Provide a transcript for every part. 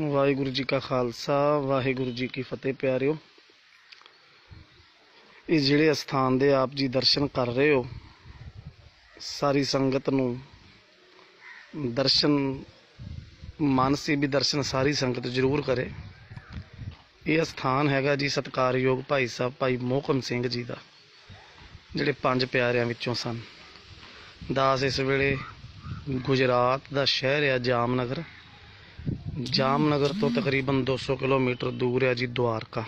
ਵਾਹਿਗੁਰੂ ਜੀ ਕਾ ਖਾਲਸਾ, ਵਾਹਿਗੁਰੂ ਜੀ ਕੀ ਫਤਿਹ ਪਿਆਰਿਓ। ਇਹ ਜਿਹੜੇ ਸਥਾਨ ਦੇ ਆਪ ਜੀ ਦਰਸ਼ਨ ਕਰ ਰਹੇ ਹੋ, ਸਾਰੀ ਸੰਗਤ ਨੂੰ ਦਰਸ਼ਨ ਮਨ ਵੀ ਦਰਸ਼ਨ ਸਾਰੀ ਸੰਗਤ ਜ਼ਰੂਰ ਕਰੇ। ਇਹ ਸਥਾਨ ਹੈਗਾ ਜੀ ਸਤਕਾਰਯੋਗ ਭਾਈ ਸਾਹਿਬ, ਭਾਈ ਮੋਹਕਮ ਸਿੰਘ ਜੀ ਦਾ, ਜਿਹੜੇ ਪੰਜ ਪਿਆਰਿਆਂ ਵਿੱਚੋਂ ਸਨ। ਦਾਸ ਇਸ ਵੇਲੇ ਗੁਜਰਾਤ ਦਾ ਸ਼ਹਿਰ ਹੈ ਜਾਮਨਗਰ। ਜਾਮਨਗਰ ਤੋਂ ਤਕਰੀਬਨ 200 ਕਿਲੋਮੀਟਰ ਦੂਰ ਹੈ ਜੀ ਦੁਆਰਕਾ।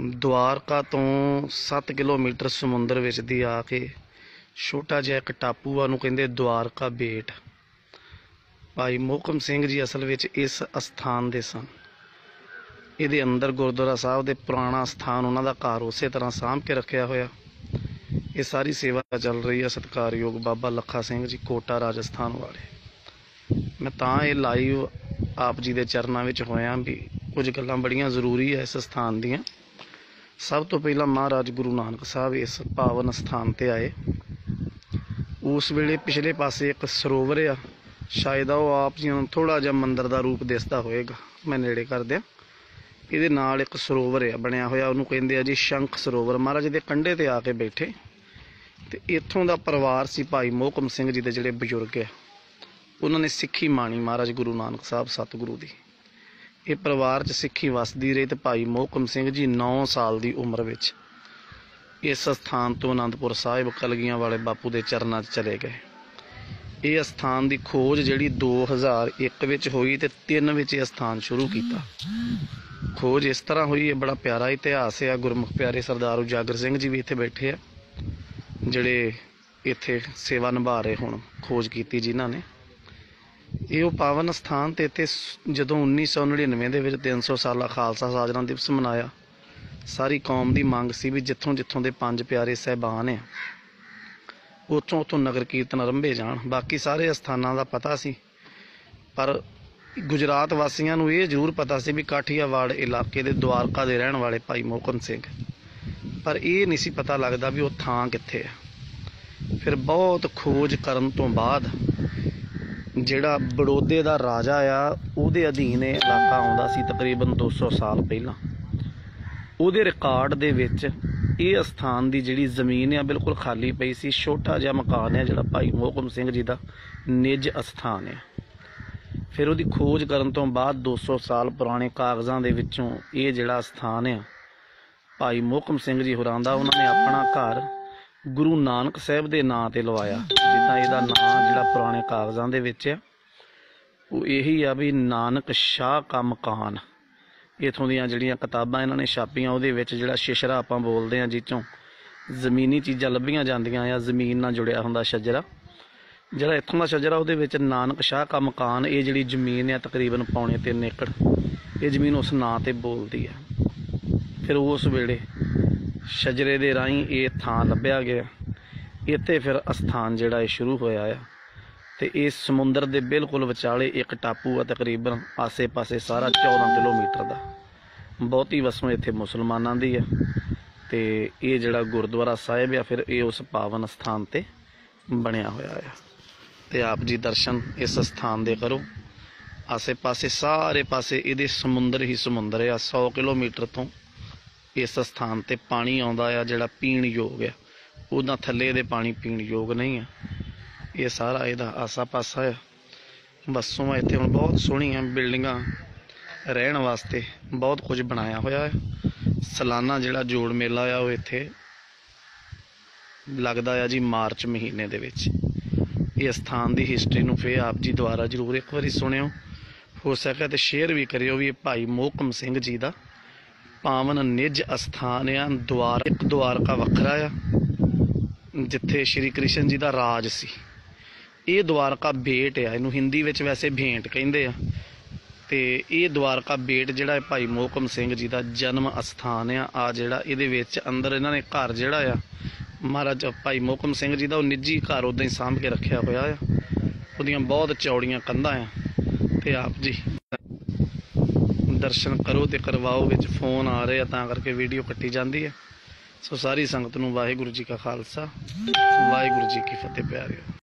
ਦੁਆਰਕਾ ਤੋਂ 7 ਕਿਲੋਮੀਟਰ ਸਮੁੰਦਰ ਵਿੱਚ ਦੀ ਆ ਕੇ ਛੋਟਾ ਜਿਹਾ ਇੱਕ ਟਾਪੂ ਆ ਨੂੰ ਕਹਿੰਦੇ ਦੁਆਰਕਾ ਬੇਟ। ਭਾਈ ਮੋਹਕਮ ਸਿੰਘ ਜੀ ਅਸਲ ਵਿੱਚ ਇਸ ਅਸਥਾਨ ਦੇ ਸਨ। ਇਹਦੇ ਅੰਦਰ ਗੁਰਦੁਆਰਾ ਸਾਹਿਬ ਦੇ ਪੁਰਾਣਾ ਸਥਾਨ ਉਹਨਾਂ ਦਾ ਘਰ ਉਸੇ ਤਰ੍ਹਾਂ ਸਾਂਭ ਕੇ ਰੱਖਿਆ ਹੋਇਆ। ਇਹ ਸਾਰੀ ਸੇਵਾ ਚੱਲ ਰਹੀ ਹੈ ਸਤਿਕਾਰਯੋਗ ਬਾਬਾ ਲੱਖਾ ਸਿੰਘ ਜੀ, ਕੋਟਾ ਰਾਜਸਥਾਨ ਵਾਲੇ। ਮੈਂ ਤਾਂ ਇਹ ਲਾਈਵ ਆਪ ਜੀ ਦੇ ਚਰਨਾਂ ਵਿੱਚ ਹੋਇਆ ਵੀ ਕੁਝ ਗੱਲਾਂ ਬੜੀਆਂ ਜ਼ਰੂਰੀ ਹੈ ਇਸ ਸਥਾਨ ਦੀਆਂ। ਸਭ ਤੋਂ ਪਹਿਲਾਂ ਮਹਾਰਾਜ ਗੁਰੂ ਨਾਨਕ ਸਾਹਿਬ ਇਸ ਪਾਵਨ ਸਥਾਨ ਤੇ ਆਏ। ਉਸ ਵੇਲੇ ਪਿਛਲੇ ਪਾਸੇ ਇੱਕ ਸਰੋਵਰ ਆ। ਸ਼ਾਇਦ ਉਹ ਆਪ ਜੀ ਨੂੰ ਥੋੜਾ ਜਿਹਾ ਮੰਦਿਰ ਦਾ ਰੂਪ ਦਿਸਦਾ ਹੋਵੇਗਾ। ਮੈਂ ਨੇੜੇ ਕਰ ਦਿਆਂ। ਇਹਦੇ ਨਾਲ ਇੱਕ ਸਰੋਵਰ ਆ, ਬਣਿਆ ਹੋਇਆ। ਉਹਨੂੰ ਕਹਿੰਦੇ ਆ ਜੀ ਸ਼ੰਖ ਸਰੋਵਰ। ਮਹਾਰਾਜ ਦੇ ਕੰਢੇ ਤੇ ਆ ਕੇ ਬੈਠੇ। ਤੇ ਇੱਥੋਂ ਦਾ ਪਰਿਵਾਰ ਸੀ ਭਾਈ ਮੋਹਕਮ ਸਿੰਘ ਜੀ ਦੇ ਜਿਹੜੇ ਬਜ਼ੁਰਗ ਆ। ਉਹਨਾਂ ਨੇ ਸਿੱਖੀ ਮਾਣੀ ਮਹਾਰਾਜ ਗੁਰੂ ਨਾਨਕ ਸਾਹਿਬ ਸਤਿਗੁਰੂ ਦੀ। ਇਹ ਪਰਿਵਾਰ 'ਚ ਸਿੱਖੀ ਵਸਦੀ ਰਹੀ ਤੇ ਭਾਈ ਮੋਹਕਮ ਸਿੰਘ ਜੀ 9 ਸਾਲ ਦੀ ਉਮਰ ਵਿੱਚ ਇਸ ਸਥਾਨ ਤੋਂ ਆਨੰਦਪੁਰ ਸਾਹਿਬ ਕਲਗੀਆਂ ਵਾਲੇ ਬਾਪੂ ਦੇ ਚਰਨਾਂ 'ਚ ਚਲੇ ਗਏ। ਇਹ ਸਥਾਨ ਦੀ ਖੋਜ ਜਿਹੜੀ 2001 ਵਿੱਚ ਹੋਈ ਤੇ 3 ਵਿੱਚ ਇਹ ਸਥਾਨ ਸ਼ੁਰੂ ਕੀਤਾ। ਖੋਜ ਇਸ ਤਰ੍ਹਾਂ ਹੋਈ, ਇਹ ਬੜਾ ਪਿਆਰਾ ਇਤਿਹਾਸ ਹੈ। ਗੁਰਮੁਖ ਪਿਆਰੇ ਸਰਦਾਰ ਉਜਾਗਰ ਸਿੰਘ ਜੀ ਵੀ ਇੱਥੇ ਬੈਠੇ ਆ, ਜਿਹੜੇ ਇੱਥੇ ਸੇਵਾ ਨਿਭਾ ਰਹੇ ਹੁਣ ਖੋਜ ਕੀਤੀ ਜਿਨ੍ਹਾਂ ਨੇ। ਇਹ ਉਹ ਪਾਵਨ ਸਥਾਨ ਤੇ ਇੱਥੇ ਜਦੋਂ 1999 ਦੇ ਵਿੱਚ 300 ਸਾਲਾ ਖਾਲਸਾ ਸਾਜਨਾ ਦਿਵਸ ਮਨਾਇਆ, ਸਾਰੀ ਕੌਮ ਦੀ ਮੰਗ ਸੀ ਵੀ ਜਿੱਥੋਂ ਜਿੱਥੋਂ ਦੇ ਪੰਜ ਪਿਆਰੇ ਸਹਿਬਾਨ ਆ, ਉੱਥੋਂ ਉੱਥੋਂ ਨਗਰ ਕੀਰਤਨ ਆਰੰਭੇ ਜਾਣ। ਬਾਕੀ ਸਾਰੇ ਸਥਾਨਾਂ ਦਾ ਪਤਾ ਸੀ, ਪਰ ਗੁਜਰਾਤ ਵਾਸੀਆਂ ਨੂੰ ਇਹ ਜ਼ਰੂਰ ਪਤਾ ਸੀ ਵੀ ਕਾਠੀਆਵਾੜ ਇਲਾਕੇ ਦੇ ਦੁਆਰਕਾ ਦੇ ਰਹਿਣ ਵਾਲੇ ਭਾਈ ਮੋਹਕਮ ਸਿੰਘ। ਪਰ ਇਹ ਨਹੀਂ ਸੀ ਪਤਾ ਲੱਗਦਾ ਵੀ ਉਹ ਥਾਂ ਕਿੱਥੇ ਹੈ ਫਿਰ ਬਹੁਤ ਖੋਜ ਕਰਨ ਤੋਂ ਬਾਅਦ ਜਿਹੜਾ ਬੜੋਦੇ ਦਾ ਰਾਜਾ ਆ, ਉਹਦੇ ਅਧੀਨ ਇਹ ਇਲਾਕਾ ਆਉਂਦਾ ਸੀ ਤਕਰੀਬਨ 200 ਸਾਲ ਪਹਿਲਾਂ। ਉਹਦੇ ਰਿਕਾਰਡ ਦੇ ਵਿੱਚ ਇਹ ਸਥਾਨ ਦੀ ਜਿਹੜੀ ਜ਼ਮੀਨ ਆ, ਬਿਲਕੁਲ ਖਾਲੀ ਪਈ ਸੀ। ਛੋਟਾ ਜਿਹਾ ਮਕਾਨ ਹੈ ਜਿਹੜਾ ਭਾਈ ਮੋਹਕਮ ਸਿੰਘ ਜੀ ਦਾ ਨਿੱਜ ਅਸਥਾਨ ਹੈ ਫਿਰ ਉਹਦੀ ਖੋਜ ਕਰਨ ਤੋਂ ਬਾਅਦ 200 ਸਾਲ ਪੁਰਾਣੇ ਕਾਗਜ਼ਾਂ ਦੇ ਵਿੱਚੋਂ ਇਹ ਜਿਹੜਾ ਸਥਾਨ ਆ, ਭਾਈ ਮੋਹਕਮ ਸਿੰਘ ਜੀ ਹੋਰਾਂ ਦਾ, ਉਹਨਾਂ ਨੇ ਆਪਣਾ ਘਰ ਗੁਰੂ ਨਾਨਕ ਸਾਹਿਬ ਦੇ ਨਾਂ ਤੇ ਲਵਾਇਆ। ਜਿੱਦਾਂ ਇਹਦਾ ਨਾਂ ਜਿਹੜਾ ਪੁਰਾਣੇ ਕਾਗਜ਼ਾਂ ਦੇ ਵਿੱਚ ਆ, ਉਹ ਇਹੀ ਆ ਵੀ ਨਾਨਕ ਸ਼ਾਹ ਕਾ ਮਕਾਨ। ਇਥੋਂ ਦੀਆਂ ਜਿਹੜੀਆਂ ਕਿਤਾਬਾਂ ਇਹਨਾਂ ਨੇ ਛਾਪੀਆਂ, ਉਹਦੇ ਵਿੱਚ ਜਿਹੜਾ ਸ਼ਿਸ਼ਰਾ ਆਪਾਂ ਬੋਲਦੇ ਆ ਜਿੱਚੋਂ ਜ਼ਮੀਨੀ ਚੀਜ਼ਾਂ ਲੱਭੀਆਂ ਜਾਂਦੀਆਂ ਆ, ਜ਼ਮੀਨ ਨਾਲ ਜੁੜਿਆ ਹੁੰਦਾ ਸ਼ਜਰਾ। ਜਿਹੜਾ ਇੱਥੋਂ ਦਾ ਸ਼ਜਰਾ, ਉਹਦੇ ਵਿੱਚ ਨਾਨਕ ਸ਼ਾਹ ਕਾ ਮਕਾਨ, ਇਹ ਜਿਹੜੀ ਜ਼ਮੀਨ ਆ ਤਕਰੀਬਨ ਪੌਣੇ 3 ਏਕੜ, ਇਹ ਜ਼ਮੀਨ ਉਸ ਨਾਂ ਤੇ ਬੋਲਦੀ ਆ। ਫਿਰ ਉਸ ਵੇਲੇ ਸ਼ਜਰੇ ਦੇ ਰਾਹੀਂ ਇਹ ਥਾਂ ਲੱਭਿਆ ਗਿਆ। ਇੱਥੇ ਫਿਰ ਅਸਥਾਨ ਜਿਹੜਾ ਇਹ ਸ਼ੁਰੂ ਹੋਇਆ ਆ। ਤੇ ਇਸ ਸਮੁੰਦਰ ਦੇ ਬਿਲਕੁਲ ਵਿਚਾਲੇ ਇੱਕ ਟਾਪੂ ਆ, ਤਕਰੀਬਨ ਆਸੇ-ਪਾਸੇ ਸਾਰਾ 14 ਕਿਲੋਮੀਟਰ ਦਾ। ਬਹੁਤੀ ਵਸੋਂ ਇੱਥੇ ਮੁਸਲਮਾਨਾਂ ਦੀ ਆ। ਤੇ ਇਹ ਜਿਹੜਾ ਗੁਰਦੁਆਰਾ ਸਾਹਿਬ ਆ, ਫਿਰ ਇਹ ਉਸ ਪਾਵਨ ਸਥਾਨ ਤੇ ਬਣਿਆ ਹੋਇਆ ਆ। ਤੇ ਆਪ ਜੀ ਦਰਸ਼ਨ ਇਸ ਸਥਾਨ ਦੇ ਕਰੋ। ਆਸੇ-ਪਾਸੇ ਸਾਰੇ ਪਾਸੇ ਇਹਦੇ ਸਮੁੰਦਰ ਹੀ ਸਮੁੰਦਰ ਆ 100 ਕਿਲੋਮੀਟਰ ਤੋਂ ਇਸ ਸਥਾਨ ਤੇ ਪਾਣੀ ਆਉਂਦਾ ਆ ਜਿਹੜਾ ਪੀਣ ਯੋਗ ਆ। ਉਹਦਾ ਥੱਲੇ ਦੇ ਪਾਣੀ ਪੀਣ ਯੋਗ ਨਹੀਂ ਆ। ਇਹ ਸਾਰਾ ਇਹਦਾ ਆਸਾ ਪਾਸਾ ਆ। ਬੱਸੋਂ ਇੱਥੇ ਹੁਣ ਬਹੁਤ ਸੋਹਣੀਆਂ ਬਿਲਡਿੰਗਾਂ ਰਹਿਣ ਵਾਸਤੇ ਬਹੁਤ ਕੁਝ ਬਣਾਇਆ ਹੋਇਆ ਹੈ ਸਾਲਾਨਾ ਜਿਹੜਾ ਜੋੜ ਮੇਲਾ ਆ, ਉਹ ਇੱਥੇ ਲੱਗਦਾ ਆ ਜੀ ਮਾਰਚ ਮਹੀਨੇ ਦੇ ਵਿੱਚ। ਇਹ ਸਥਾਨ ਦੀ ਹਿਸਟਰੀ ਨੂੰ ਫੇਰ ਆਪ ਜੀ ਦੁਆਰਾ ਜਰੂਰ ਇੱਕ ਵਾਰੀ ਸੁਣਿਓ। ਹੋ ਸਕਿਆ ਤੇ ਸ਼ੇਅਰ ਵੀ ਕਰਿਓ ਵੀ ਇਹ ਭਾਈ ਮੋਹਕਮ ਸਿੰਘ ਜੀ ਦਾ ਪਾਵਨ ਨਿਜ ਅਸਥਾਨ ਆ ਦੁਆਰ ਇੱਕ ਦੁਆਰਕਾ ਵੱਖਰਾ ਆ, ਜਿੱਥੇ ਸ਼੍ਰੀ ਕ੍ਰਿਸ਼ਨ ਜੀ ਦਾ ਰਾਜ ਸੀ। ਇਹ ਦੁਆਰਕਾ ਬੇਟ ਆ, ਇਹਨੂੰ ਹਿੰਦੀ ਵਿੱਚ ਵੈਸੇ ਭੇਂਟ ਕਹਿੰਦੇ ਆ। ਤੇ ਇਹ ਦੁਆਰਕਾ ਬੇਟ ਜਿਹੜਾ ਹੈ ਭਾਈ ਮੋਹਕਮ ਸਿੰਘ ਜੀ ਦਾ ਜਨਮ ਅਸਥਾਨ ਆ ਆ ਜਿਹੜਾ ਇਹਦੇ ਵਿੱਚ ਅੰਦਰ ਇਹਨਾਂ ਨੇ ਘਰ ਜਿਹੜਾ ਆ, ਮਹਾਰਾਜ ਭਾਈ ਮੋਹਕਮ ਸਿੰਘ ਜੀ ਦਾ ਉਹ ਨਿੱਜੀ ਘਰ ਉਦਾਂ ਹੀ ਸਾਂਭ ਕੇ ਰੱਖਿਆ ਹੋਇਆ ਆ। ਉਹਦੀਆਂ ਬਹੁਤ ਚੌੜੀਆਂ ਕੰਧਾਂ ਆ। ਤੇ ਆਪ ਜੀ ਦਰਸ਼ਨ ਕਰੋ ਤੇ ਕਰਵਾਓ ਵਿੱਚ ਫੋਨ ਆ ਰਹੇ ਆ, ਤਾਂ ਕਰਕੇ ਵੀਡੀਓ ਕੱਟੀ ਜਾਂਦੀ ਹੈ। ਸੋ ਸਾਰੀ ਸੰਗਤ ਨੂੰ ਵਾਹਿਗੁਰੂ ਜੀ ਕਾ ਖਾਲਸਾ, ਵਾਹਿਗੁਰੂ ਜੀ ਕੀ ਫਤਿਹ ਪਿਆਰਿਓ।